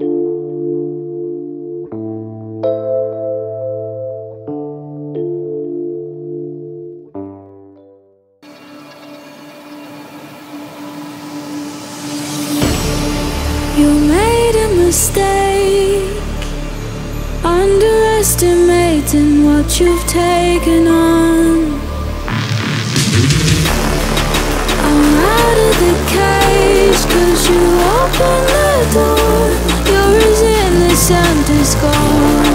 You made a mistake, underestimating what you've taken on. I'm out of the cage, cause you opened the door. Innocent